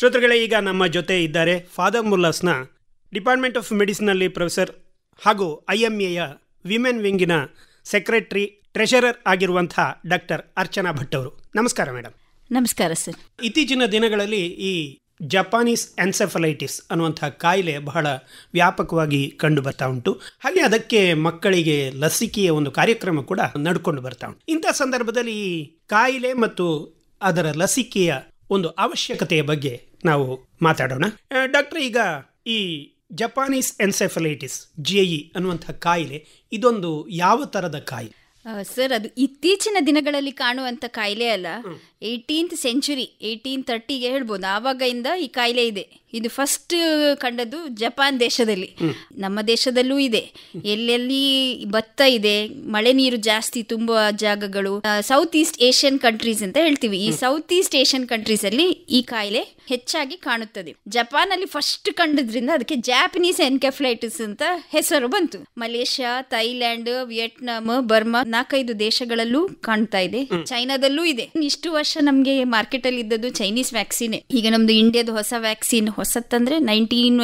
ಶ್ರೋತೃಗಳೇ ಈಗ ನಮ್ಮ ಜೊತೆ ಇದ್ದಾರೆ ಫಾದರ್ ಮುಲ್ಲಾಸ್ನ ಡಿಪಾರ್ಟ್ಮೆಂಟ್ ಆಫ್ ಮೆಡಿಸಿನಲ್ಲಿ ಪ್ರೊಫೆಸರ್ ಹಾಗೂ ಐ ಎಂ ಎಯ ವಿಮೆನ್ ವಿಂಗಿನ ಸೆಕ್ರೆಟರಿ ಟ್ರೆಷರರ್ ಆಗಿರುವಂತಹ ಡಾಕ್ಟರ್ ಅರ್ಚನಾ ಭಟ್ ಅವರು. ನಮಸ್ಕಾರ ಮೇಡಮ್ ನಮಸ್ಕಾರ ಸರ್. ಇತ್ತೀಚಿನ ದಿನಗಳಲ್ಲಿ ಈ ಜಪಾನೀಸ್ ಎನ್ಸೆಫಲೈಟಿಸ್ ಅನ್ನುವಂಥ ಕಾಯಿಲೆ ಬಹಳ ವ್ಯಾಪಕವಾಗಿ ಕಂಡು ಬರ್ತಾ ಉಂಟು. ಹಾಗೆ ಅದಕ್ಕೆ ಮಕ್ಕಳಿಗೆ ಲಸಿಕೆಯ ಒಂದು ಕಾರ್ಯಕ್ರಮ ಕೂಡ ನಡ್ಕೊಂಡು ಬರ್ತಾ ಉಂಟು. ಇಂಥ ಸಂದರ್ಭದಲ್ಲಿ ಈ ಕಾಯಿಲೆ ಮತ್ತು ಅದರ ಲಸಿಕೆಯ ಒಂದು ಅವಶ್ಯಕತೆಯ ಬಗ್ಗೆ ನಾವು ಮಾತಾಡೋಣ. ಡಾಕ್ಟರ್ ಈಗ ಈ ಜಪಾನೀಸ್ ಎನ್ಸೆಫಲೈಟಿಸ್ ಜೆ ಇ ಅನ್ನುವಂತಹ ಕಾಯಿಲೆ ಇದೊಂದು ಯಾವ ಥರದ ಕಾಯಿಲೆ? ಸರ್ ಅದು ಇತ್ತೀಚಿನ ದಿನಗಳಲ್ಲಿ ಕಾಣುವಂತ ಕಾಯಿಲೆ ಅಲ್ಲ. ಏಯ್ಟೀನ್ತ್ ಸೆಂಚುರಿ ಏಯ್ಟೀನ್ ತರ್ಟಿಗೆ ಹೇಳ್ಬೋದು. ಆವಾಗಿಂದ ಈ ಕಾಯಿಲೆ ಇದೆ. ಇದು ಫಸ್ಟ್ ಕಂಡದ್ದು ಜಪಾನ್ ದೇಶದಲ್ಲಿ. ನಮ್ಮ ದೇಶದಲ್ಲೂ ಇದೆ. ಎಲ್ಲೆಲ್ಲಿ ಭತ್ತ ಇದೆ ಮಳೆ ನೀರು ಜಾಸ್ತಿ ತುಂಬುವ ಜಾಗಗಳು ಸೌತ್ ಈಸ್ಟ್ ಏಷ್ಯನ್ ಕಂಟ್ರೀಸ್ ಅಂತ ಹೇಳ್ತೀವಿ. ಈ ಸೌತ್ ಈಸ್ಟ್ ಏಷ್ಯನ್ ಕಂಟ್ರೀಸ್ ಅಲ್ಲಿ ಈ ಕಾಯಿಲೆ ಹೆಚ್ಚಾಗಿ ಕಾಣುತ್ತದೆ. ಜಪಾನ್ ಅಲ್ಲಿ ಫಸ್ಟ್ ಕಂಡದ್ರಿಂದ ಅದಕ್ಕೆ ಜಾಪನೀಸ್ ಎನ್ಕೆಫ್ಲೈಟಿಸ್ ಅಂತ ಹೆಸರು ಬಂತು. ಮಲೇಷ್ಯಾ ಥೈಲ್ಯಾಂಡ್ ವಿಯೆಟ್ನಾಂ ಬರ್ಮಾ ನಾಲ್ಕೈದು ದೇಶಗಳಲ್ಲೂ ಕಾಣ್ತಾ ಇದೆ. ಚೈನಾದಲ್ಲೂ ಇದೆ. ಇಷ್ಟು ವರ್ಷ ನಮ್ಗೆ ಮಾರ್ಕೆಟ್ ಅಲ್ಲಿ ಇದ್ದದ್ದು ಚೈನೀಸ್ ವ್ಯಾಕ್ಸಿನ್ ಈಗ ನಮ್ದು ಇಂಡಿಯಾದ ಹೊಸ ವ್ಯಾಕ್ಸಿನ್ ಹೊಸತ್ತಂದ್ರೆ ನೈನ್ಟೀನ್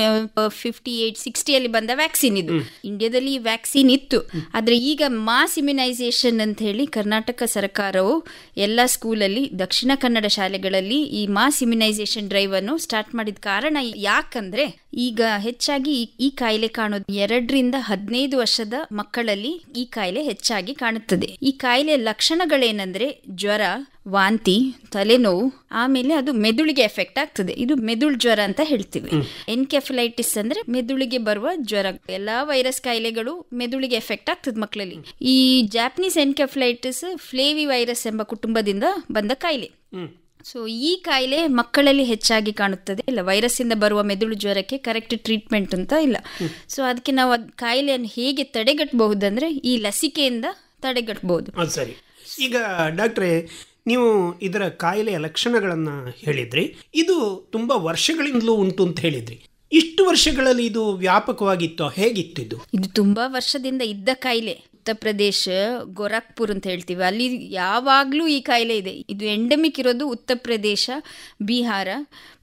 ಫಿಫ್ಟಿ ಏಟ್ ಸಿಕ್ಸ್ಟಿಯಲ್ಲಿ ಬಂದ ವ್ಯಾಕ್ಸಿನ್ ಇದು. ಇಂಡಿಯಾದಲ್ಲಿ ಈ ವ್ಯಾಕ್ಸಿನ್ ಇತ್ತು. ಆದರೆ ಈಗ ಮಾಸ್ ಇಮ್ಯುನೈಸೇಷನ್ ಅಂತ ಹೇಳಿ ಕರ್ನಾಟಕ ಸರ್ಕಾರವು ಎಲ್ಲ ಸ್ಕೂಲಲ್ಲಿ ದಕ್ಷಿಣ ಕನ್ನಡ ಶಾಲೆಗಳಲ್ಲಿ ಈ ಮಾಸ್ ಇಮ್ಯುನೈಸೇಷನ್ ಡ್ರೈವ್ ಅನ್ನು ಸ್ಟಾರ್ಟ್ ಮಾಡಿದ ಕಾರಣ ಯಾಕಂದ್ರೆ ಈಗ ಹೆಚ್ಚಾಗಿ ಈ- ಈ ಕಾಯಿಲೆ ಕಾಣೋದು ಎರಡರಿಂದ ಹದಿನೈದು ವರ್ಷದ ಮಕ್ಕಳಲ್ಲಿ ಈ ಕಾಯಿಲೆ ಹೆಚ್ಚಾಗಿ ಕಾಣುತ್ತದೆ. ಈ ಕಾಯಿಲೆ ಲಕ್ಷಣಗಳೇನೆಂದ್ರೆ ಜ್ವರ ವಾಂತಿ ತಲೆನೋವು ಆಮೇಲೆ ಅದು ಮೆದುಳಿಗೆ ಎಫೆಕ್ಟ್ ಆಗ್ತದೆ. ಇದು ಮೆದುಳು ಜ್ವರ ಅಂತ ಹೇಳ್ತೀವಿ. ಎನ್ಕೆಫಲೈಟಿಸ್ ಅಂದ್ರೆ ಮೆದುಳಿಗೆ ಬರುವ ಜ್ವರ. ಎಲ್ಲಾ ವೈರಸ್ ಕಾಯಿಲೆಗಳು ಮೆದುಳಿಗೆ ಎಫೆಕ್ಟ್ ಆಗ್ತದೆ ಮಕ್ಕಳಲ್ಲಿ ಈ ಜಾಪನೀಸ್ ಎನ್ಕೆಫಲೈಟಿಸ್ ಫ್ಲೇವಿ ವೈರಸ್ ಎಂಬ ಕುಟುಂಬದಿಂದ ಬಂದ ಕಾಯಿಲೆ. ಸೊ ಈ ಕಾಯಿಲೆ ಮಕ್ಕಳಲ್ಲಿ ಹೆಚ್ಚಾಗಿ ಕಾಣುತ್ತದೆ. ಇಲ್ಲ ವೈರಸ್ ಇಂದ ಬರುವ ಮೆದುಳು ಜ್ವರಕ್ಕೆ ಕರೆಕ್ಟ್ ಟ್ರೀಟ್ಮೆಂಟ್ ಅಂತ ಇಲ್ಲ. ಸೊ ಅದಕ್ಕೆ ನಾವು ಅದ್ ಕಾಯಿಲೆಯನ್ನು ಹೇಗೆ ತಡೆಗಟ್ಟಬಹುದು ಅಂದ್ರೆ ಈ ಲಸಿಕೆಯಿಂದ ತಡೆಗಟ್ಟಬಹುದು. ಈಗ ಡಾಕ್ಟ್ರೇ ನೀವು ಇದರ ಕಾಯಿಲೆಯ ಲಕ್ಷಣಗಳನ್ನು ಹೇಳಿದ್ರಿ. ಇದು ತುಂಬ ವರ್ಷಗಳಿಂದಲೂ ಉಂಟು ಅಂತ ಹೇಳಿದ್ರಿ. ಇಷ್ಟು ವರ್ಷಗಳಲ್ಲಿ ಇದು ವ್ಯಾಪಕವಾಗಿತ್ತು, ಹೇಗಿತ್ತು ಇದು? ಇದು ತುಂಬಾ ವರ್ಷದಿಂದ ಇದ್ದ ಕಾಯಿಲೆ. ಉತ್ತರ ಪ್ರದೇಶ ಗೋರಖ್ಪುರ್ ಅಂತ ಹೇಳ್ತೀವಿ. ಅಲ್ಲಿ ಯಾವಾಗಲೂ ಈ ಕಾಯಿಲೆ ಇದೆ. ಇದು ಎಂಡಮಿಕ್ ಇರೋದು ಉತ್ತರ ಪ್ರದೇಶ ಬಿಹಾರ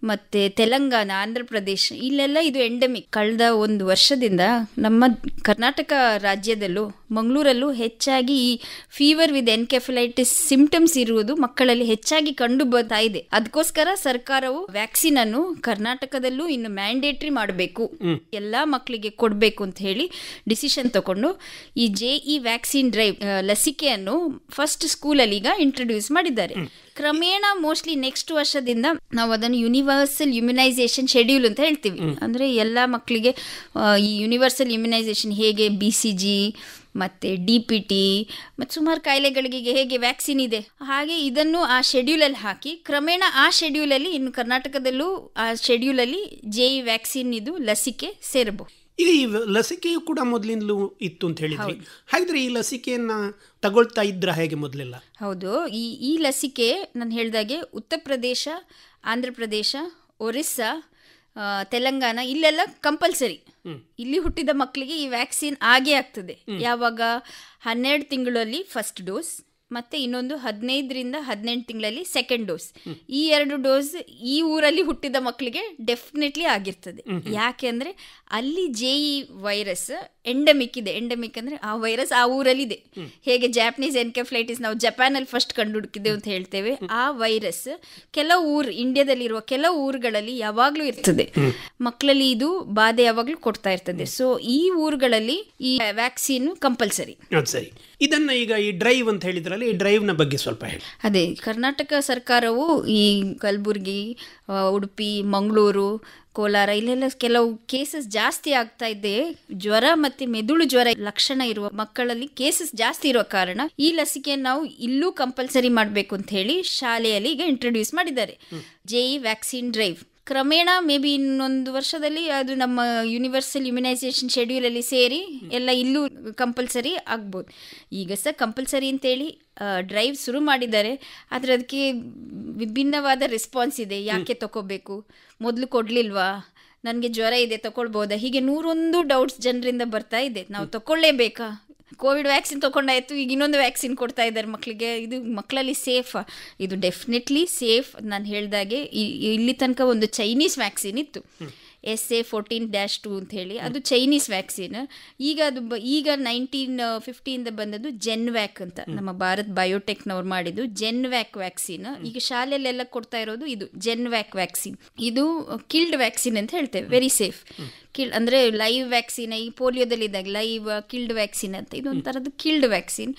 ಮತ್ತು ತೆಲಂಗಾಣ ಆಂಧ್ರ ಪ್ರದೇಶ. ಇಲ್ಲೆಲ್ಲ ಇದು ಎಂಡಮಿಕ್ ಕಳೆದ ಒಂದು ವರ್ಷದಿಂದ ನಮ್ಮ ಕರ್ನಾಟಕ ರಾಜ್ಯದಲ್ಲೂ ಮಂಗಳೂರಲ್ಲೂ ಹೆಚ್ಚಾಗಿ ಈ ಫೀವರ್ ವಿತ್ ಎನ್ಕೆಫಲೈಟಿಸ್ ಸಿಂಪ್ಟಮ್ಸ್ ಇರುವುದು ಮಕ್ಕಳಲ್ಲಿ ಹೆಚ್ಚಾಗಿ ಕಂಡು ಬರ್ತಾ ಇದೆ. ಅದಕ್ಕೋಸ್ಕರ ಸರ್ಕಾರವು ವ್ಯಾಕ್ಸಿನ್ ಅನ್ನು ಕರ್ನಾಟಕದಲ್ಲೂ ಇನ್ನು ಮ್ಯಾಂಡೇಟ್ರಿ ಮಾಡಬೇಕು. ಎಲ್ಲ ಮಕ್ಕಳಿಗೆ ಕೊಡಬೇಕು ಅಂತ ಹೇಳಿ ಡಿಸಿಷನ್ ತಗೊಂಡು ಈ ಜೆ ಇ ವ್ಯಾಕ್ಸಿನ್ ಡ್ರೈವ್ ಲಸಿಕೆಯನ್ನು ಫಸ್ಟ್ ಸ್ಕೂಲಲ್ಲಿ ಈಗ ಇಂಟ್ರೊಡ್ಯೂಸ್ ಮಾಡಿದ್ದಾರೆ. ಕ್ರಮೇಣ ಮೋಸ್ಟ್ಲಿ ನೆಕ್ಸ್ಟ್ ವರ್ಷದಿಂದ ನಾವು ಅದನ್ನು ಯೂನಿವರ್ಸಲ್ ಇಮ್ಯುನೈಸೇಷನ್ ಶೆಡ್ಯೂಲ್ ಅಂತ ಹೇಳ್ತೀವಿ. ಅಂದ್ರೆ ಎಲ್ಲ ಮಕ್ಕಳಿಗೆ ಈ ಯೂನಿವರ್ಸಲ್ ಇಮ್ಯುನೈಸೇಷನ್ ಹೇಗೆ ಬಿ ಸಿ ಜಿ ಮತ್ತೆ ಡಿ ಪಿ ಟಿ ಮತ್ತು ಸುಮಾರು ಕಾಯಿಲೆಗಳಿಗೆ ಹೇಗೆ ವ್ಯಾಕ್ಸಿನ್ ಇದೆ. ಹಾಗೆ ಇದನ್ನು ಆ ಶೆಡ್ಯೂಲಲ್ಲಿ ಹಾಕಿ ಕ್ರಮೇಣ ಆ ಶೆಡ್ಯೂಲಲ್ಲಿ ಇನ್ನು ಕರ್ನಾಟಕದಲ್ಲೂ ಆ ಶೆಡ್ಯೂಲಲ್ಲಿ ಜೆ ಇ ವ್ಯಾಕ್ಸಿನ್ ಇದು ಲಸಿಕೆ ಸೇರಬಹುದು. ಈಗ ಈ ಲಸಿಕೆಯು ಕೂಡ ಮೊದಲಿಂದಲೂ ಇತ್ತು ಅಂತ ಹೇಳಿದ್ರಿ. ಹಾಗಿದ್ರೆ ಈ ಲಸಿಕೆಯನ್ನ ತಗೊಳ್ತಾ ಇದ್ರ ಹೇಗೆ ಮೊದಲೆಲ್ಲ? ಹೌದು. ಈ ಈ ಲಸಿಕೆ ನಾನು ಹೇಳಿದಾಗೆ ಉತ್ತರ ಪ್ರದೇಶ ಆಂಧ್ರ ಪ್ರದೇಶ ಒರಿಸ್ಸಾ ತೆಲಂಗಾಣ ಇಲ್ಲೆಲ್ಲ ಕಂಪಲ್ಸರಿ. ಇಲ್ಲಿ ಹುಟ್ಟಿದ ಮಕ್ಕಳಿಗೆ ಈ ವ್ಯಾಕ್ಸಿನ್ ಆಗೇ ಆಗ್ತದೆ. ಯಾವಾಗ ಹನ್ನೆರಡು ತಿಂಗಳಲ್ಲಿ ಫಸ್ಟ್ ಡೋಸ್ ಮತ್ತೆ ಇನ್ನೊಂದು ಹದಿನೈದರಿಂದ ಹದಿನೆಂಟು ತಿಂಗಳಲ್ಲಿ ಸೆಕೆಂಡ್ ಡೋಸ್ ಈ ಎರಡು ಡೋಸ್ ಈ ಊರಲ್ಲಿ ಹುಟ್ಟಿದ ಮಕ್ಕಳಿಗೆ ಡೆಫಿನೆಟ್ಲಿ ಆಗಿರ್ತದೆ. ಯಾಕೆ ಅಂದ್ರೆ ಅಲ್ಲಿ ಜೆ ಇ ವೈರಸ್ ಎಂಡಮಿಕ್ ಇದೆ. ಎಂಡಮಿಕ್ ಅಂದ್ರೆ ಆ ವೈರಸ್ ಆ ಊರಲ್ಲಿ ಇದೆ ಹೇಗೆ ಜಾಪನೀಸ್ ಎನ್ಕೆಫ್ಲೈಟಿಸ್ ನಾವು ಜಪಾನಲ್ಲಿ ಫಸ್ಟ್ ಕಂಡು ಹುಡುಕಿದೆ ಅಂತ ಹೇಳ್ತೇವೆ. ಆ ವೈರಸ್ ಕೆಲವು ಊರು ಇಂಡಿಯಾದಲ್ಲಿರುವ ಕೆಲವು ಊರುಗಳಲ್ಲಿ ಯಾವಾಗಲೂ ಇರ್ತದೆ. ಮಕ್ಕಳಲ್ಲಿ ಇದು ಬಾಧೆ ಯಾವಾಗಲೂ ಕೊಡ್ತಾ ಇರ್ತದೆ. ಸೊ ಈ ಊರುಗಳಲ್ಲಿ ಈ ವ್ಯಾಕ್ಸಿನ್ ಕಂಪಲ್ಸರಿ ಸರಿ. ಇದನ್ನ ಈಗ ಈ ಡ್ರೈವ್ ಅಂತ ಹೇಳಿದ್ರಲ್ಲ ಈ ಡ್ರೈವ್ನ ಬಗ್ಗೆ ಸ್ವಲ್ಪ ಹೇಳಿ. ಅದೇ ಕರ್ನಾಟಕ ಸರ್ಕಾರವು ಈ ಕಲಬುರಗಿ ಉಡುಪಿ ಮಂಗಳೂರು ಕೋಲಾರ ಇಲ್ಲೆಲ್ಲ ಕೆಲವು ಕೇಸಸ್ ಜಾಸ್ತಿ ಆಗ್ತಾ ಇದೆ. ಜ್ವರ ಮತ್ತೆ ಮೆದುಳು ಜ್ವರ ಲಕ್ಷಣ ಇರುವ ಮಕ್ಕಳಲ್ಲಿ ಕೇಸಸ್ ಜಾಸ್ತಿ ಇರುವ ಕಾರಣ ಈ ಲಸಿಕೆಯನ್ನು ನಾವು ಇಲ್ಲೂ ಕಂಪಲ್ಸರಿ ಮಾಡಬೇಕು ಅಂತ ಹೇಳಿ ಶಾಲೆಯಲ್ಲಿ ಈಗ ಇಂಟ್ರೊಡ್ಯೂಸ್ ಮಾಡಿದ್ದಾರೆ. ಜೆ ಇ ವ್ಯಾಕ್ಸಿನ್ ಡ್ರೈವ್ ಕ್ರಮೇಣ ಮೇ ಬಿ ಇನ್ನೊಂದು ವರ್ಷದಲ್ಲಿ ಅದು ನಮ್ಮ ಯೂನಿವರ್ಸಲ್ ಇಮ್ಯುನೈಸೇಷನ್ ಶೆಡ್ಯೂಲಲ್ಲಿ ಸೇರಿ ಎಲ್ಲ ಇಲ್ಲೂ ಕಂಪಲ್ಸರಿ ಆಗ್ಬೋದು. ಈಗ ಸಹ ಕಂಪಲ್ಸರಿ ಅಂತೇಳಿ ಡ್ರೈವ್ ಶುರು ಮಾಡಿದ್ದಾರೆ. ಆದರೆ ಅದಕ್ಕೆ ವಿಭಿನ್ನವಾದ ರೆಸ್ಪಾನ್ಸ್ ಇದೆ. ಯಾಕೆ ತಗೋಬೇಕು ಮೊದಲು ಕೊಡಲಿಲ್ವಾ? ನನಗೆ ಜ್ವರ ಇದೆ ತಗೊಳ್ಬೋದಾ ಹೀಗೆ ನೂರೊಂದು ಡೌಟ್ಸ್ ಜನರಿಂದ ಬರ್ತಾ ಇದೆ. ನಾವು ತಗೊಳ್ಳೇಬೇಕಾ ಕೋವಿಡ್ ವ್ಯಾಕ್ಸಿನ್ ತೊಗೊಂಡಾಯ್ತು ಈಗ ಇನ್ನೊಂದು ವ್ಯಾಕ್ಸಿನ್ ಕೊಡ್ತಾ ಇದ್ದಾರೆ ಮಕ್ಕಳಿಗೆ ಇದು ಮಕ್ಕಳಲ್ಲಿ ಸೇಫ್ ಇದು ಡೆಫಿನೆಟ್ಲಿ ಸೇಫ್ ನಾನು ಹೇಳ್ದಾಗೆ ಇಲ್ಲಿ ತನಕ ಒಂದು ಚೈನೀಸ್ ವ್ಯಾಕ್ಸಿನ್ ಇತ್ತು. S A fourteen dash two ಅಂತ ಹೇಳಿ. ಅದು ಚೈನೀಸ್ ವ್ಯಾಕ್ಸಿನ್ ಈಗ ಅದು ಈಗ ನೈನ್ಟೀನ್ ಫಿಫ್ಟಿಯಿಂದ ಬಂದದ್ದು ಜೆನ್ ವ್ಯಾಕ್ ಅಂತ ನಮ್ಮ ಭಾರತ್ ಬಯೋಟೆಕ್ನವ್ರು ಮಾಡಿದ್ದು ಜೆನ್ ವ್ಯಾಕ್ ವ್ಯಾಕ್ಸಿನ್ ಈಗ ಶಾಲೆಯಲ್ಲೆಲ್ಲ ಕೊಡ್ತಾ ಇರೋದು ಇದು ಜೆನ್ ವ್ಯಾಕ್ ವ್ಯಾಕ್ಸಿನ್ ಇದು ಕಿಲ್ಡ್ ವ್ಯಾಕ್ಸಿನ್ ಅಂತ ಹೇಳ್ತೇವೆ. ವೆರಿ ಸೇಫ್ ಕಿಲ್ ಅಂದರೆ ಲೈವ್ ವ್ಯಾಕ್ಸಿನ್ ಈ ಪೋಲಿಯೋದಲ್ಲಿ ಇದ್ದಾಗ ಲೈವ್ ಕಿಲ್ಡ್ ವ್ಯಾಕ್ಸಿನ್ ಅಂತ ಇದೊಂಥರದ್ದು ಕಿಲ್ಡ್ ವ್ಯಾಕ್ಸಿನ್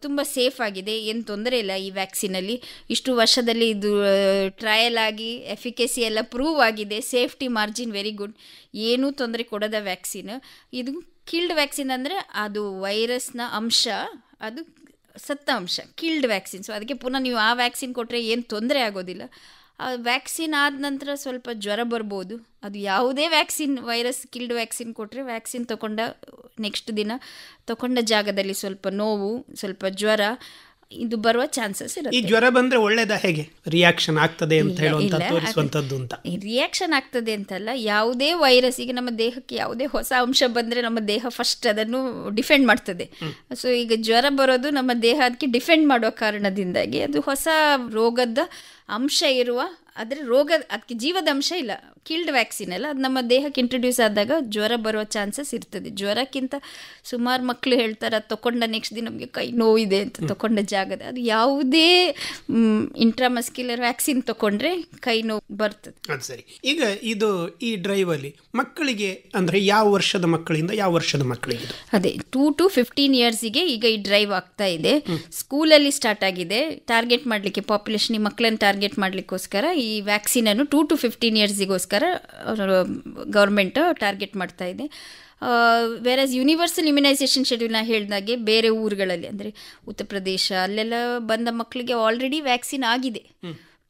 ತುಂಬ ಸೇಫ್ ಆಗಿದೆ ಏನು ತೊಂದರೆ ಇಲ್ಲ ಈ ವ್ಯಾಕ್ಸಿನಲ್ಲಿ ಇಷ್ಟು ವರ್ಷದಲ್ಲಿ ಇದು ಟ್ರಯಲ್ ಆಗಿ ಎಫಿಕೆಸಿ ಎಲ್ಲ ಪ್ರೂವ್ ಆಗಿದೆ ಸೇಫ್ಟಿ ಮಾರ್ಜಿನ್ ವೆರಿ ಗುಡ್ ಏನೂ ತೊಂದರೆ ಕೊಡದ ವ್ಯಾಕ್ಸಿನ್ ಇದು ಕಿಲ್ಡ್ ವ್ಯಾಕ್ಸಿನ್ ಅಂದರೆ ಅದು ವೈರಸ್ನ ಅಂಶ ಅದು ಸತ್ತ ಅಂಶ ಕಿಲ್ಡ್ ವ್ಯಾಕ್ಸಿನ್ ಸೊ ಅದಕ್ಕೆ ಪುನಃ ನೀವು ಆ ವ್ಯಾಕ್ಸಿನ್ ಕೊಟ್ಟರೆ ಏನು ತೊಂದರೆ ಆಗೋದಿಲ್ಲ. ವ್ಯಾಕ್ಸಿನ್ ಆದ ನಂತರ ಸ್ವಲ್ಪ ಜ್ವರ ಬರ್ಬೋದು. ಅದು ಯಾವುದೇ ವ್ಯಾಕ್ಸಿನ್ ವೈರಸ್ ಕಿಲ್ಡ್ ವ್ಯಾಕ್ಸಿನ್ ಕೊಟ್ಟರೆ ವ್ಯಾಕ್ಸಿನ್ ತಗೊಂಡ ನೆಕ್ಸ್ಟ್ ದಿನ ತಗೊಂಡ ಜಾಗದಲ್ಲಿ ಸ್ವಲ್ಪ ನೋವು ಸ್ವಲ್ಪ ಜ್ವರ ಇದು ಬರುವ ಚಾನ್ಸಸ್ ಇರುತ್ತೆ. ಈ ಜ್ವರ ಬಂದ್ರೆ ಒಳ್ಳೇದ ಹೇಗೆ? ರಿಯಾಕ್ಷನ್ ಆಗ್ತದೆ ಅಂತ ಇಲ್ಲ, ಹೇಳುವಂತ ತೋರಿಸುವಂತದ್ದು ಅಂತ. ರಿಯಾಕ್ಷನ್ ಆಗ್ತದೆ ಅಂತಲ್ಲ ಯಾವುದೇ ವೈರಸ್ ಈಗ ನಮ್ಮ ದೇಹಕ್ಕೆ ಯಾವುದೇ ಹೊಸ ಅಂಶ ಬಂದ್ರೆ ನಮ್ಮ ದೇಹ ಫಸ್ಟ್ ಅದನ್ನು ಡಿಫೆಂಡ್ ಮಾಡ್ತದೆ. ಸೊ ಈಗ ಜ್ವರ ಬರೋದು ನಮ್ಮ ದೇಹ ಅದಕ್ಕೆ ಡಿಫೆಂಡ್ ಮಾಡೋ ಕಾರಣದಿಂದಾಗಿ ಅದು ಹೊಸ ರೋಗದ ಅಂಶ ಇರುವ ಆದರೆ ರೋಗ ಅದಕ್ಕೆ ಜೀವದ ಅಂಶ ಇಲ್ಲ. ಕಿಲ್ಡ್ ವ್ಯಾಕ್ಸಿನ್ ಅಲ್ಲ ಅದು ನಮ್ಮ ದೇಹಕ್ಕೆ ಇಂಟ್ರೊಡ್ಯೂಸ್ ಆದಾಗ ಜ್ವರ ಬರೋ ಚಾನ್ಸಸ್ ಇರ್ತದೆ. ಜ್ವರಕ್ಕಿಂತ ಸುಮಾರು ಮಕ್ಕಳು ಹೇಳ್ತಾರೆ ಅದು ತೊಗೊಂಡ ನೆಕ್ಸ್ಟ್ ದಿನ ನಮಗೆ ಕೈ ನೋವಿದೆ ಅಂತ ತೊಗೊಂಡ ಜಾಗದ. ಅದು ಯಾವುದೇ ಇಂಟ್ರಾಮಸ್ಕ್ಯುಲರ್ ವ್ಯಾಕ್ಸಿನ್ ತೊಗೊಂಡ್ರೆ ಕೈ ನೋವು ಬರ್ತದೆ. ಅದು ಸರಿ. ಈಗ ಇದು ಈ ಡ್ರೈವ್ ಅಲ್ಲಿ ಮಕ್ಕಳಿಗೆ ಅಂದ್ರೆ ಯಾವ ವರ್ಷದ ಮಕ್ಕಳಿಂದ ಯಾವ ವರ್ಷದ ಮಕ್ಕಳಿಗೆ ಅದೇ ಟೂ ಟು ಫಿಫ್ಟೀನ್ ಇಯರ್ಸಿಗೆ ಈಗ ಈ ಡ್ರೈವ್ ಆಗ್ತಾ ಇದೆ. ಸ್ಕೂಲಲ್ಲಿ ಸ್ಟಾರ್ಟ್ ಆಗಿದೆ. ಟಾರ್ಗೆಟ್ ಮಾಡಲಿಕ್ಕೆ ಪಾಪ್ಯುಲೇಷನ್ ಈ ಮಕ್ಕಳನ್ನು ಟಾರ್ಗೆಟ್ ಮಾಡಲಿಕ್ಕೋಸ್ಕರ ಈ ವ್ಯಾಕ್ಸಿನನ್ನು ಟೂ ಟು ಫಿಫ್ಟೀನ್ ಇಯರ್ಸಿಗೋಸ್ಕರ ಗೌರ್ಮೆಂಟ್ ಟಾರ್ಗೆಟ್ ಮಾಡ್ತಾ ಇದೆ. ವೆರಸ್ ಯೂನಿವರ್ಸಲ್ ಇಮ್ಯುನೈಸೇಷನ್ ಶೆಡ್ಯೂಲ್ನ ಹೇಳಿದಾಗೆ ಬೇರೆ ಊರುಗಳಲ್ಲಿ ಅಂದರೆ ಉತ್ತರ ಪ್ರದೇಶ ಅಲ್ಲೆಲ್ಲ ಬಂದ ಮಕ್ಕಳಿಗೆ ಆಲ್ರೆಡಿ ವ್ಯಾಕ್ಸಿನ್ ಆಗಿದೆ.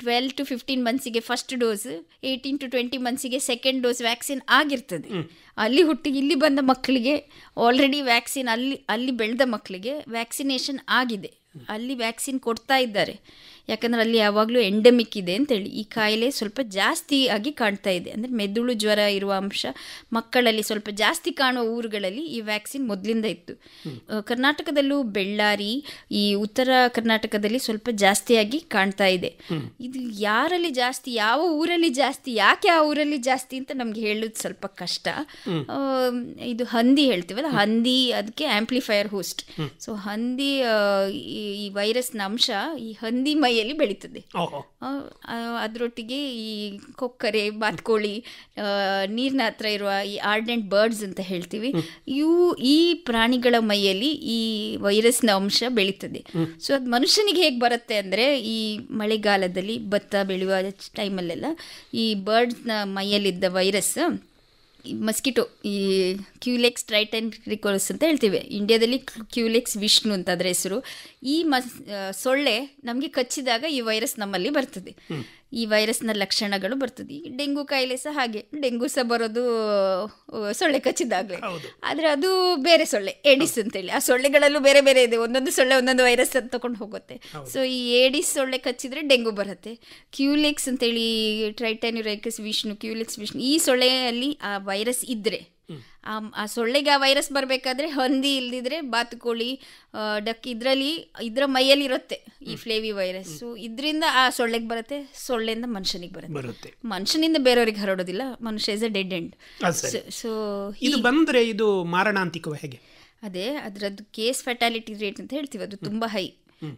Twelve to fifteen ಮಂತ್ಸಿಗೆ first dose eighteen to twenty ಮಂತ್ಸಿಗೆ second dose vaccine ಆಗಿರ್ತದೆ. ಅಲ್ಲಿ ಹುಟ್ಟಿ ಇಲ್ಲಿ ಬಂದ ಮಕ್ಕಳಿಗೆ ಆಲ್ರೆಡಿ ವ್ಯಾಕ್ಸಿನ್ ಅಲ್ಲಿ ಅಲ್ಲಿ ಬೆಳೆದ ಮಕ್ಕಳಿಗೆ ವ್ಯಾಕ್ಸಿನೇಷನ್ ಆಗಿದೆ. ಅಲ್ಲಿ ವ್ಯಾಕ್ಸಿನ್ ಕೊಡ್ತಾ ಇದ್ದಾರೆ. ಯಾಕಂದ್ರೆ ಅಲ್ಲಿ ಯಾವಾಗಲೂ ಎಂಡೆಮಿಕ್ ಇದೆ ಅಂತೇಳಿ. ಈ ಕಾಯಿಲೆ ಸ್ವಲ್ಪ ಜಾಸ್ತಿ ಆಗಿ ಕಾಣ್ತಾ ಇದೆ. ಅಂದರೆ ಮೆದುಳು ಜ್ವರ ಇರುವ ಅಂಶ ಮಕ್ಕಳಲ್ಲಿ ಸ್ವಲ್ಪ ಜಾಸ್ತಿ ಕಾಣುವ ಊರುಗಳಲ್ಲಿ ಈ ವ್ಯಾಕ್ಸಿನ್ ಮೊದಲಿಂದ ಇತ್ತು. ಕರ್ನಾಟಕದಲ್ಲೂ ಬೆಳ್ಳಾರಿ ಈ ಉತ್ತರ ಕರ್ನಾಟಕದಲ್ಲಿ ಸ್ವಲ್ಪ ಜಾಸ್ತಿಯಾಗಿ ಕಾಣ್ತಾ ಇದೆ. ಇದು ಯಾರಲ್ಲಿ ಜಾಸ್ತಿ ಯಾವ ಊರಲ್ಲಿ ಜಾಸ್ತಿ ಯಾಕೆ ಆ ಊರಲ್ಲಿ ಜಾಸ್ತಿ ಅಂತ ನಮ್ಗೆ ಹೇಳೋದು ಸ್ವಲ್ಪ ಕಷ್ಟ. ಇದು ಹಂದಿ ಹೇಳ್ತೀವಲ್ಲ ಹಂದಿ ಅದಕ್ಕೆ ಆಂಪ್ಲಿಫೈಯರ್ ಹೋಸ್ಟ್ ಸೊ ಹಂದಿ ಈ ಈ ವೈರಸ್ನ ಅಂಶ ಈ ಹಂದಿ ಮೈಯಲ್ಲಿ ಬೆಳೀತದೆ. ಅದರೊಟ್ಟಿಗೆ ಈ ಕೊಕ್ಕರೆ ಬಾತ್ಕೋಳಿ ನೀರಿನ ಹತ್ರ ಇರುವ ಈ ಆರ್ಡೆಂಟ್ ಬರ್ಡ್ಸ್ ಅಂತ ಹೇಳ್ತೀವಿ. ಇವು ಈ ಪ್ರಾಣಿಗಳ ಮೈಯಲ್ಲಿ ಈ ವೈರಸ್ನ ಅಂಶ ಬೆಳೀತದೆ. ಸೊ ಅದು ಮನುಷ್ಯನಿಗೆ ಹೇಗೆ ಬರುತ್ತೆ ಅಂದರೆ ಈ ಮಳೆಗಾಲದಲ್ಲಿ ಭತ್ತ ಬೆಳೆಯುವ ಟೈಮಲ್ಲೆಲ್ಲ ಈ ಬರ್ಡ್ಸ್ನ ಮೈಯಲ್ಲಿದ್ದ ವೈರಸ್ ಮಸ್ಕಿಟೋ, ಈ ಕ್ಯೂಲೆಕ್ಸ್ ಟ್ರೈಟನ್ ರಿಕೋರ್ಸ್ ಅಂತ ಹೇಳ್ತೀವಿ. ಇಂಡಿಯಾದಲ್ಲಿ ಕ್ಯೂಲೆಕ್ಸ್ ವಿಷ್ಣು ಅಂತ ಅದರ ಹೆಸರು. ಈ ಮಸ್ ಸೊಳ್ಳೆ ನಮಗೆ ಕಚ್ಚಿದಾಗ ಈ ವೈರಸ್ ನಮ್ಮಲ್ಲಿ ಬರ್ತದೆ. ಈ ವೈರಸ್ನ ಲಕ್ಷಣಗಳು ಬರ್ತದೆ. ಈ ಡೆಂಗು ಕಾಯಿಲೆ ಸಹ ಹಾಗೆ. ಡೆಂಗು ಸಹ ಬರೋದು ಸೊಳ್ಳೆ ಕಚ್ಚಿದಾಗಲೇ. ಆದ್ರೆ ಆದರೆ ಅದು ಬೇರೆ ಸೊಳ್ಳೆ ಏಡಿಸ್ ಅಂತೇಳಿ. ಆ ಸೊಳ್ಳೆಗಳಲ್ಲೂ ಬೇರೆ ಬೇರೆ ಇದೆ. ಒಂದೊಂದು ಸೊಳ್ಳೆ ಒಂದೊಂದು ವೈರಸ್ ಅಂತ ತಗೊಂಡು ಹೋಗುತ್ತೆ. ಸೊ ಈ ಏಡಿಸ್ ಸೊಳ್ಳೆ ಕಚ್ಚಿದ್ರೆ ಡೆಂಗು ಬರುತ್ತೆ. ಕ್ಯೂಲೆಕ್ಸ್ ಅಂತೇಳಿ ಟ್ರೈಟನ್ಯುರೈಕಸ್ ವಿಷ್ಣು ಕ್ಯೂಲೆಕ್ಸ್ ವಿಷ್ಣು ಈ ಸೊಳ್ಳೆಯಲ್ಲಿ ಆ ವೈರಸ್ ಇದ್ದರೆ ಆ ಸೊಳ್ಳೆಗೆ ಆ ವೈರಸ್ ಬರಬೇಕಾದ್ರೆ ಹಂದಿ ಇಲ್ದಿದ್ರೆ ಬಾತುಕೋಳಿ ಡಕ್ ಇದರಲ್ಲಿ ಇದರ ಮೈಯಲ್ಲಿ ಇರುತ್ತೆ ಈ ಫ್ಲೇವಿ ವೈರಸ್. ಸೊ ಇದರಿಂದ ಆ ಸೊಳ್ಳೆಗೆ ಬರುತ್ತೆ ಸೊಳ್ಳೆಯಿಂದ ಮನುಷ್ಯನಿಗೆ ಬರುತ್ತೆ. ಮನುಷ್ಯನಿಂದ ಬೇರೆಯವ್ರಿಗೆ ಹರಡೋದಿಲ್ಲ ಮನುಷ್ಯ is a dead end so ಇದು ಬಂದ್ರೆ ಇದು ಮಾರಣಾಂತಿಕವ ಹೇಗೆ? ಅದೇ ಅದರದ್ದು ಕೇಸ್ ಫೆಟಾಲಿಟಿ ರೇಟ್ ಅಂತ ಹೇಳ್ತೀವಿ ಅದು ತುಂಬ ಹೈ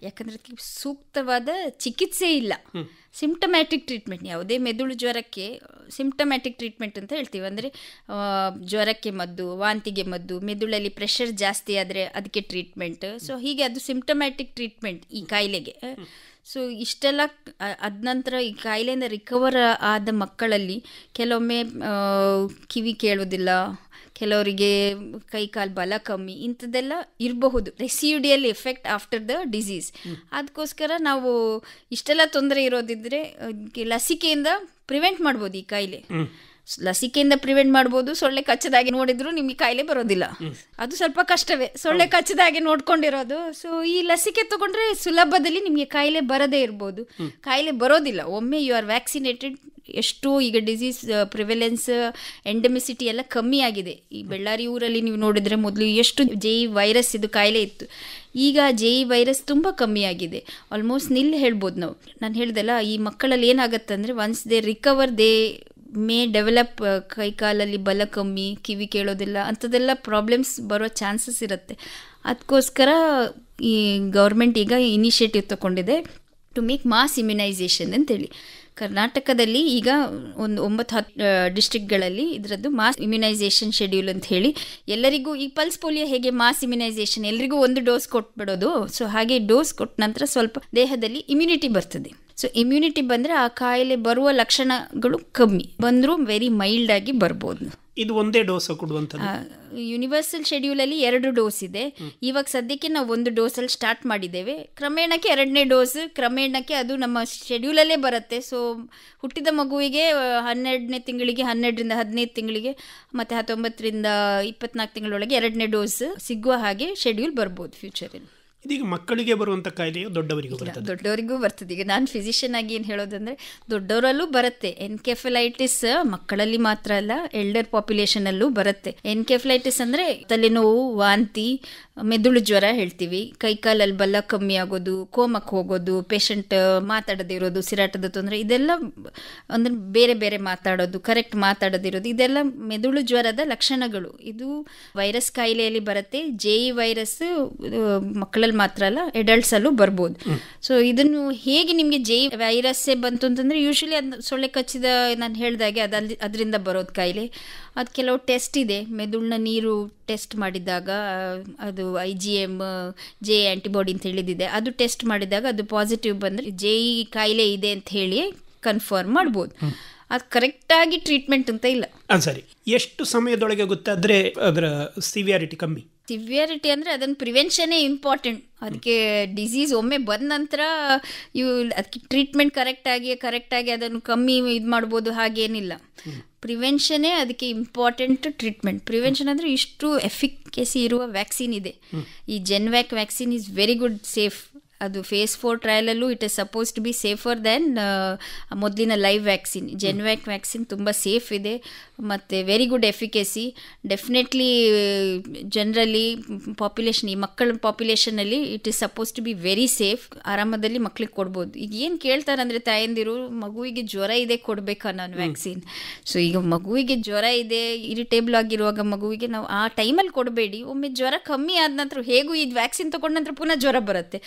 ಯಾಕಂದ್ರೆ ಅದಕ್ಕೆ ಸೂಕ್ತವಾದ ಚಿಕಿತ್ಸೆ ಇಲ್ಲ. ಸಿಂಪ್ಟಮ್ಯಾಟಿಕ್ ಟ್ರೀಟ್ಮೆಂಟ್ ಯಾವುದೇ ಮೆದುಳು ಜ್ವರಕ್ಕೆ ಸಿಂಪ್ಟಮ್ಯಾಟಿಕ್ ಟ್ರೀಟ್ಮೆಂಟ್ ಅಂತ ಹೇಳ್ತೀವಿ. ಅಂದರೆ ಜ್ವರಕ್ಕೆ ಮದ್ದು ವಾಂತಿಗೆ ಮದ್ದು ಮೆದುಳಲ್ಲಿ ಪ್ರೆಷರ್ ಜಾಸ್ತಿ ಆದರೆ ಅದಕ್ಕೆ ಟ್ರೀಟ್ಮೆಂಟ್ ಸೊ ಹೀಗೆ ಅದು ಸಿಂಪ್ಟಮ್ಯಾಟಿಕ್ ಟ್ರೀಟ್ಮೆಂಟ್ ಈ ಕಾಯಿಲೆಗೆ. ಸೊ ಇಷ್ಟೆಲ್ಲ ಅದ ನಂತರ ಈ ಕಾಯಿಲೆಯಿಂದ ರಿಕವರ್ ಆದ ಮಕ್ಕಳಲ್ಲಿ ಕೆಲವೊಮ್ಮೆ ಕಿವಿ ಕೇಳೋದಿಲ್ಲ ಕೆಲವರಿಗೆ ಕೈ ಕಾಲು ಬಲ ಕಮ್ಮಿ ಇಂಥದ್ದೆಲ್ಲ ಇರಬಹುದು. Residual effect after the disease ಅದಕ್ಕೋಸ್ಕರ ನಾವು ಇಷ್ಟೆಲ್ಲ ತೊಂದರೆ ಇರೋದಿದ್ರೆ ಲಸಿಕೆಯಿಂದ ಪ್ರಿವೆಂಟ್ ಮಾಡ್ಬೋದು ಈ ಕಾಯಿಲೆ. ಲಸಿಕೆಯಿಂದ ಪ್ರಿವೆಂಟ್ ಮಾಡ್ಬೋದು ಸೊಳ್ಳೆ ಕಚ್ಚದಾಗೆ ನೋಡಿದ್ರು ನಿಮಗೆ ಕಾಯಿಲೆ ಬರೋದಿಲ್ಲ. ಅದು ಸ್ವಲ್ಪ ಕಷ್ಟವೇ. ಸೊಳ್ಳೆ ಕಚ್ಚದಾಗೆ ನೋಡ್ಕೊಂಡಿರೋದು. ಸೊ ಈ ಲಸಿಕೆ ತಗೊಂಡ್ರೆ ಸುಲಭದಲ್ಲಿ ನಿಮಗೆ ಕಾಯಿಲೆ ಬರದೇ ಇರ್ಬೋದು. ಕಾಯಿಲೆ ಬರೋದಿಲ್ಲ. ಒಮ್ಮೆ ಯು ಆರ್ ವ್ಯಾಕ್ಸಿನೇಟೆಡ್ ಎಷ್ಟು ಈಗ ಡಿಸೀಸ್ ಪ್ರಿವೆಲೆನ್ಸ್ ಎಂಡಮಿಸಿಟಿ ಎಲ್ಲ ಕಮ್ಮಿ ಆಗಿದೆ. ಈ ಬಳ್ಳಾರಿ ಊರಲ್ಲಿ ನೀವು ನೋಡಿದ್ರೆ ಮೊದಲು ಎಷ್ಟು ಜೈ ವೈರಸ್ ಇದು ಕಾಯಿಲೆ ಇತ್ತು. ಈಗ ಜೈ ವೈರಸ್ ತುಂಬ ಕಮ್ಮಿ ಆಗಿದೆ. ಆಲ್ಮೋಸ್ಟ್ ನಿಲ್ ಹೇಳ್ಬೋದು ನಾವು. ನಾನು ಹೇಳ್ದಲ್ಲ ಈ ಮಕ್ಕಳಲ್ಲಿ ಏನಾಗುತ್ತೆ ಅಂದರೆ once they recover they may develop ಕೈ ಕಾಲಲ್ಲಿ ಬಲ ಕಮ್ಮಿ, ಕಿವಿ ಕೇಳೋದಿಲ್ಲ, ಅಂಥದ್ದೆಲ್ಲ ಪ್ರಾಬ್ಲಮ್ಸ್ ಬರೋ ಚಾನ್ಸಸ್ ಇರುತ್ತೆ. ಅದಕ್ಕೋಸ್ಕರ ಈ ಗೌರ್ಮೆಂಟ್ ಈಗ ಇನಿಷಿಯೇಟಿವ್ ತಗೊಂಡಿದೆ ಟು ಮೇಕ್ ಮಾಸ್ ಇಮ್ಯುನೈಸೇಷನ್ ಅಂತೇಳಿ. ಕರ್ನಾಟಕದಲ್ಲಿ ಈಗ ಒಂದು ಒಂಬತ್ತು ಹತ್ತು ಡಿಸ್ಟ್ರಿಕ್ಟ್ಗಳಲ್ಲಿ ಇದರದ್ದು ಮಾಸ್ ಇಮ್ಯುನೈಸೇಷನ್ ಶೆಡ್ಯೂಲ್ ಅಂತ ಹೇಳಿ ಎಲ್ಲರಿಗೂ ಈ ಪಲ್ಸ್ ಪೋಲಿಯೋ ಹೇಗೆ ಮಾಸ್ ಇಮ್ಯುನೈಸೇಷನ್ ಎಲ್ಲರಿಗೂ ಒಂದು ಡೋಸ್ ಕೊಟ್ಬಿಡೋದು. ಸೊ ಹಾಗೆ ಡೋಸ್ ಕೊಟ್ಟ ನಂತರ ಸ್ವಲ್ಪ ದೇಹದಲ್ಲಿ ಇಮ್ಯುನಿಟಿ ಬರ್ತದೆ. ಸೊ ಇಮ್ಯುನಿಟಿ ಬಂದರೆ ಆ ಕಾಯಿಲೆ ಬರುವ ಲಕ್ಷಣಗಳು ಕಮ್ಮಿ. ಬಂದರೂ ವೆರಿ ಮೈಲ್ಡ್ ಆಗಿ ಬರ್ಬೋದು. ಇದು ಒಂದೇ ಡೋಸ್ ಕೊಡುವಂಥದ್ದು. ಯೂನಿವರ್ಸಲ್ ಶೆಡ್ಯೂಲಲ್ಲಿ ಎರಡು ಡೋಸ್ ಇದೆ. ಇವಾಗ ಸದ್ಯಕ್ಕೆ ನಾವು ಒಂದು ಡೋಸಲ್ಲಿ ಸ್ಟಾರ್ಟ್ ಮಾಡಿದ್ದೇವೆ. ಕ್ರಮೇಣಕ್ಕೆ ಎರಡನೇ ಡೋಸ್, ಕ್ರಮೇಣಕ್ಕೆ ಅದು ನಮ್ಮ ಶೆಡ್ಯೂಲಲ್ಲೇ ಬರುತ್ತೆ. ಸೊ ಹುಟ್ಟಿದ ಮಗುವಿಗೆ ಹನ್ನೆರಡನೇ ತಿಂಗಳಿಗೆ, ಹನ್ನೆರಡರಿಂದ ಹದಿನೈದು ತಿಂಗಳಿಗೆ, ಮತ್ತು ಹತ್ತೊಂಬತ್ತರಿಂದ ಇಪ್ಪತ್ನಾಲ್ಕು ತಿಂಗಳೊಳಗೆ ಎರಡನೇ ಡೋಸ್ ಸಿಗುವ ಹಾಗೆ ಶೆಡ್ಯೂಲ್ ಬರ್ಬೋದು ಫ್ಯೂಚರಲ್ಲಿ ಇದೀಗ ಮಕ್ಕಳಿಗೆ ಬರುವಂಥ ಕಾಯಿಲೆಯು ದೊಡ್ಡವರಿಗೂ ಬರ್ತದೆ. ದೊಡ್ಡವರಿಗೂ ಬರ್ತದೆ. ಈಗ ನಾನು ಫಿಸಿಷಿಯನ್ ಆಗಿ ಏನು ಹೇಳೋದಂದ್ರೆ ದೊಡ್ಡವರಲ್ಲೂ ಬರುತ್ತೆ. ಎನ್ಕೆಫಲೈಟಿಸ್ ಮಕ್ಕಳಲ್ಲಿ ಮಾತ್ರ ಅಲ್ಲ ಎಲ್ಡರ್ ಪಾಪ್ಯುಲೇಷನಲ್ಲೂ ಬರುತ್ತೆ. ಎನ್ಕೆಫಲೈಟಿಸ್ ಅಂದರೆ ತಲೆನೋವು ವಾಂತಿ ಮೆದುಳು ಜ್ವರ ಹೇಳ್ತೀವಿ. ಕೈಕಾಲಲ್ಲಿ ಬಲ ಕಮ್ಮಿ ಆಗೋದು ಕೋಮಕ್ಕೆ ಹೋಗೋದು ಪೇಷಂಟ್ ಮಾತಾಡದೇ ಇರೋದು ಸಿರಾಟದ ತೊಂದರೆ ಇದೆಲ್ಲ ಅಂದರೆ ಬೇರೆ ಬೇರೆ ಮಾತಾಡೋದು ಕರೆಕ್ಟ್ ಮಾತಾಡದಿರೋದು ಇದೆಲ್ಲ ಮೆದುಳು ಜ್ವರದ ಲಕ್ಷಣಗಳು. ಇದು ವೈರಸ್ ಕಾಯಿಲೆಯಲ್ಲಿ ಬರುತ್ತೆ. ಜೆ ಇ ವೈರಸ್ ಮಕ್ಕಳಲ್ಲಿ ಮಾತ್ರ ಅಲ್ಲ ಅಡಲ್ಟ್ಸಲ್ಲೂ ಬರ್ಬೋದು. ಸೊ ಇದನ್ನು ಹೇಗೆ ನಿಮಗೆ ಜೈ ವೈರಸ್ಸೇ ಬಂತು ಅಂತಂದರೆ ಯೂಶ್ವಲಿ ಅದು ಸೊಳ್ಳೆ ಕಚ್ಚಿದ ನಾನು ಹೇಳಿದಾಗೆ ಅದಲ್ಲಿ ಅದರಿಂದ ಬರೋದು ಕಾಯಿಲೆ. ಅದು ಕೆಲವು ಟೆಸ್ಟ್ ಇದೆ. ಮೆದುಳಿನ ನೀರು ಟೆಸ್ಟ್ ಮಾಡಿದಾಗ ಅದು I G M J antibody ಅಂತ ಹೇಳಿದಿದೆ. ಅದು ಟೆಸ್ಟ್ ಮಾಡಿದಾಗ ಅದು ಪಾಸಿಟಿವ್ ಬಂದರೆ ಜೆ ಕಾಯಿಲೆ ಇದೆ ಅಂತ ಹೇಳಿ ಕನ್ಫರ್ಮ್ ಮಾಡ್ಬೋದು. ಅದು ಕರೆಕ್ಟಾಗಿ ಟ್ರೀಟ್ಮೆಂಟ್ ಅಂತ ಇಲ್ಲ. ಸರಿ. ಎಷ್ಟು ಸಮಯದೊಳಗೆ ಗೊತ್ತಾದರೆ ಅದರ ಸಿವಿಯಾರಿಟಿ ಕಮ್ಮಿ? ಸಿವಿಯಾರಿಟಿ ಅಂದರೆ ಅದನ್ನು ಪ್ರಿವೆನ್ಷನೇ ಇಂಪಾರ್ಟೆಂಟ್ ಅದಕ್ಕೆ ಡಿಸೀಸ್ ಒಮ್ಮೆ ಬಂದ ನಂತರ ಇವು ಅದಕ್ಕೆ ಟ್ರೀಟ್ಮೆಂಟ್ ಕರೆಕ್ಟಾಗಿ ಕರೆಕ್ಟಾಗಿ ಅದನ್ನು ಕಮ್ಮಿ ಇದು ಮಾಡ್ಬೋದು ಹಾಗೇನಿಲ್ಲ. ಪ್ರಿವೆನ್ಷನ್ನೇ ಅದಕ್ಕೆ ಇಂಪಾರ್ಟೆಂಟ್ ಟ್ರೀಟ್ಮೆಂಟ್ ಪ್ರಿವೆನ್ಷನ್ ಅಂದರೆ ಇಷ್ಟು ಎಫಿಕೆಸಿ ಇರುವ ವ್ಯಾಕ್ಸಿನ್ ಇದೆ. ಈ Jenvac vaccine is very good safe ಅದು phase four ಟ್ರಯಲಲ್ಲೂ it is suppose to be safer then ಮೊದಲಿನ ಲೈವ್ ವ್ಯಾಕ್ಸಿನ್ ಜೆನ್ವ್ಯಾಕ್ ವ್ಯಾಕ್ಸಿನ್ ತುಂಬ ಸೇಫ್ ಇದೆ ಮತ್ತು very good efficacy definitely generally population ಈ ಮಕ್ಕಳ ಪಾಪ್ಯುಲೇಷನಲ್ಲಿ it is suppose to be very safe ಆರಾಮದಲ್ಲಿ ಮಕ್ಕಳಿಗೆ ಕೊಡ್ಬೋದು. ಈಗ ಏನು ಕೇಳ್ತಾರೆ ಅಂದರೆ ತಾಯಂದಿರು ಮಗುವಿಗೆ ಜ್ವರ ಇದೆ ಕೊಡಬೇಕಾ ನಾನು ವ್ಯಾಕ್ಸಿನ್ ಸೊ ಈಗ ಮಗುವಿಗೆ ಜ್ವರ ಇದೆ ಇರಿಟೇಬಲ್ ಆಗಿರುವಾಗ ಮಗುವಿಗೆ ನಾವು ಆ ಟೈಮಲ್ಲಿ ಕೊಡಬೇಡಿ. ಒಮ್ಮೆ ಜ್ವರ ಕಮ್ಮಿ ಆದ ನಂತರ ಹೇಗೂ ಇದು ವ್ಯಾಕ್ಸಿನ್ ತೊಗೊಂಡ ನಂತರ ಪುನಃ ಜ್ವರ ಬರುತ್ತೆ.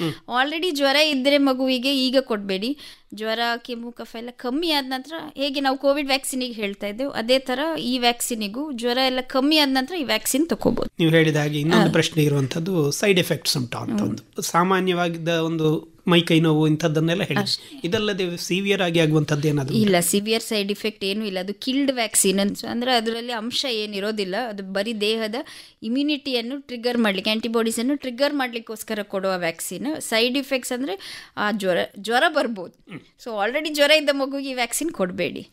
ಆಲ್ರೆಡಿ ಜ್ವರ ಇದ್ದರೆ ಮಗುವಿಗೆ ಈಗ ಕೊಡಬೇಡಿ. ಜ್ವರ ಕೆಮ್ಮು ಕಫ ಎಲ್ಲ ಕಮ್ಮಿ ಆದ ನಂತರ ಹೇಗೆ ನಾವು ಕೋವಿಡ್ ವ್ಯಾಕ್ಸಿನಿಗೆ ಹೇಳ್ತಾ ಇದ್ದೇವೆ ಅದೇ ಥರ ಈ ವ್ಯಾಕ್ಸಿನಿಗೂ ಜ್ವರ ಎಲ್ಲ ಕಮ್ಮಿ ಆದ ನಂತರ ಈ ವ್ಯಾಕ್ಸಿನ್ ತಗೋಬಹುದು ನೀವು ಹೇಳಿದ ಹಾಗೆ ಇನ್ನೊಂದು ಪ್ರಶ್ನೆ ಇರುವಂಥದ್ದು ಸೈಡ್ ಎಫೆಕ್ಟ್ಸ್ ಉಂಟು ಅಂತ ಒಂದು. ಸಾಮಾನ್ಯವಾಗಿದ್ದ ಒಂದು ಮೈ ಕೈ ನೋವು ಇಂಥದ್ದನ್ನೆಲ್ಲ ಹೇಳಿ. ಇದಲ್ಲದೆ ಸಿವಿಯರ್ ಆಗಿ ಆಗುವಂಥದ್ದು ಏನಾದರೂ ಇಲ್ಲ ಸಿವಿಯರ್ ಸೈಡ್ ಇಫೆಕ್ಟ್ ಏನೂ ಇಲ್ಲ. ಅದು ಕಿಲ್ಡ್ ವ್ಯಾಕ್ಸಿನ್ ಅಂದ್ರೆ ಅದರಲ್ಲಿ ಅಂಶ ಏನಿರೋದಿಲ್ಲ. ಅದು ಬರೀ ದೇಹದ ಇಮ್ಯುನಿಟಿಯನ್ನು ಟ್ರಿಗರ್ ಮಾಡಲಿಕ್ಕೆ ಆ್ಯಂಟಿಬಾಡೀಸನ್ನು ಟ್ರಿಗರ್ ಮಾಡಲಿಕ್ಕೋಸ್ಕರ ಕೊಡುವ ವ್ಯಾಕ್ಸಿನ್ ಸೈಡ್ ಇಫೆಕ್ಟ್ಸ್ ಅಂದರೆ ಆ ಜ್ವರ ಜ್ವರ ಬರ್ಬೋದು. ಸೊ ಆಲ್ರೆಡಿ ಜ್ವರ ಇದ್ದ ಮಗುಗೆ ಈ ವ್ಯಾಕ್ಸಿನ್ ಕೊಡಬೇಡಿ.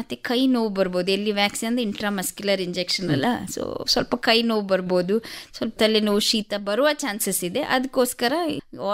ಮತ್ತು ಕೈ ನೋವು ಬರ್ಬೋದು. ಎಲ್ಲಿ ವ್ಯಾಕ್ಸಿನ್ ಅಂದರೆ ಇಂಟ್ರಾಮಸ್ಕ್ಯುಲರ್ ಇಂಜೆಕ್ಷನ್ ಅಲ್ಲ? ಸೊ ಸ್ವಲ್ಪ ಕೈ ನೋವು ಬರ್ಬೋದು. ಸ್ವಲ್ಪ ತಲೆನೋವು ಶೀತ ಬರುವ ಚಾನ್ಸಸ್ ಇದೆ. ಅದಕ್ಕೋಸ್ಕರ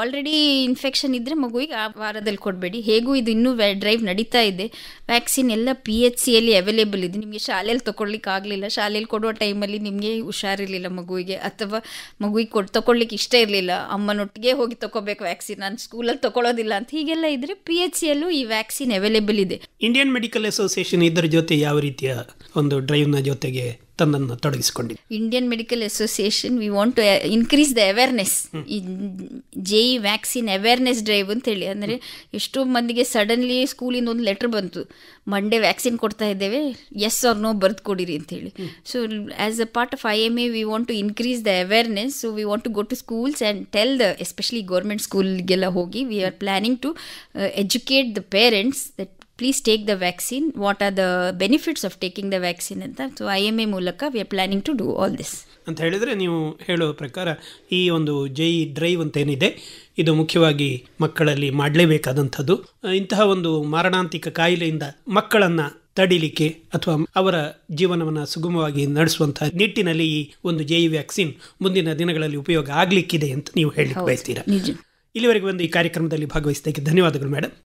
ಆಲ್ರೆಡಿ ಇನ್ಫೆಕ್ಷನ್ ಇದ್ದರೆ ಮಗುವಿಗೆ ಆ ವಾರದಲ್ಲಿ ಕೊಡಬೇಡಿ. ಹೇಗೂ ಇದು ಇನ್ನೂ ಡ್ರೈವ್ ನಡೀತಾ ಇದೆ. ವ್ಯಾಕ್ಸಿನ್ ಎಲ್ಲ ಪಿ ಎಚ್ ಸಿಯಲ್ಲಿ ಅವೈಲೇಬಲ್ ಇದೆ. ನಿಮಗೆ ಶಾಲೆಯಲ್ಲಿ ತೊಗೊಳ್ಲಿಕ್ಕೆ ಆಗಲಿಲ್ಲ. ಶಾಲೆಯಲ್ಲಿ ಕೊಡುವ ಟೈಮಲ್ಲಿ ನಿಮಗೆ ಹುಷಾರಿರಲಿಲ್ಲ ಮಗುವಿಗೆ ಅಥವಾ ಮಗುವಿಗೆ ಕೊಟ್ಟು ತೊಗೊಳ್ಲಿಕ್ಕೆ ಇಷ್ಟ ಇರಲಿಲ್ಲ. ಅಮ್ಮನೊಟ್ಟಿಗೆ ಹೋಗಿ ತೊಗೋಬೇಕು ವ್ಯಾಕ್ಸಿನ್ ನಾನು ಸ್ಕೂಲಲ್ಲಿ ತಗೊಳ್ಳೋದಿಲ್ಲ ಅಂತ ಹೀಗೆಲ್ಲ ಇದ್ದರೆ ಪಿ ಎಚ್ ಸಿಯಲ್ಲೂ ಈ ವ್ಯಾಕ್ಸಿನ್ ಅವೈಲೇಬಲ್ ಇದೆ. ಇಂಡಿಯನ್ ಮೆಡಿಕಲ್ ಅಸೋಸಿಯೇಷನ್ ಇದರ ಜೊತೆ ಯಾವ ರೀತಿಯ ಒಂದು ಡ್ರೈವ್ನ ಜೊತೆಗೆ ತನ್ನನ್ನು ತೊಡಗಿಸಿಕೊಂಡಿದೆ. Indian medical association we want to increase the awareness ಈ J E vaccine awareness drive ಅಂತ ಹೇಳಿ. ಅಂದರೆ ಎಷ್ಟೋ ಮಂದಿಗೆ ಸಡನ್ಲಿ ಸ್ಕೂಲಿಂದ ಒಂದು ಲೆಟ್ರ್ ಬಂತು. ಮಂಡೇ ವ್ಯಾಕ್ಸಿನ್ ಕೊಡ್ತಾ ಇದ್ದೇವೆ. ಎಸ್ ಆರ್ ನೋ ಬರ್ದು ಕೊಡಿರಿ ಅಂತೇಳಿ so as a part of I M A we want to increase the awareness so we want to go to schools and tell the especially government ಸ್ಕೂಲ್ಗೆಲ್ಲ ಹೋಗಿ we are planning to educate the parents that please take the vaccine what are the benefits of taking the vaccine ಅಂತ so I M A ಮೂಲಕ we are planning to do all this ಅಂತ ಹೇಳಿದರೆ ನೀವು ಹೇಳೋ ಪ್ರಕಾರ ಈ ಒಂದು ಜೈ drive ಅಂತ ಏನಿದೆ ಇದು ಮುಖ್ಯವಾಗಿ ಮಕ್ಕಳಲ್ಲಿ ಮಾಡಲೇಬೇಕಾದಂಥದ್ದು. ಇಂತಹ ಒಂದು ಮಾರಣಾಂತಿಕ ಕಾಯಿಲೆಯಿಂದ ಮಕ್ಕಳನ್ನು ತಡಿಲಿಕ್ಕೆ ಅಥವಾ ಅವರ ಜೀವನವನ್ನು ಸುಗಮವಾಗಿ ನಡೆಸುವಂತಹ ನಿಟ್ಟಿನಲ್ಲಿ ಈ ಒಂದು ಜೈ ವ್ಯಾಕ್ಸಿನ್ ಮುಂದಿನ ದಿನಗಳಲ್ಲಿ ಉಪಯೋಗ ಆಗಲಿಕ್ಕಿದೆ ಅಂತ ನೀವು ಹೇಳಿ ಬಯಸ್ತೀರಾ? ಇಲ್ಲಿವರೆಗೆ ಒಂದು ಈ ಕಾರ್ಯಕ್ರಮದಲ್ಲಿ ಭಾಗವಹಿಸಿದ್ದಕ್ಕೆ ಧನ್ಯವಾದಗಳು ಮೇಡಮ್